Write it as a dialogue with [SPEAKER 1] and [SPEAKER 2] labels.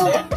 [SPEAKER 1] Oh.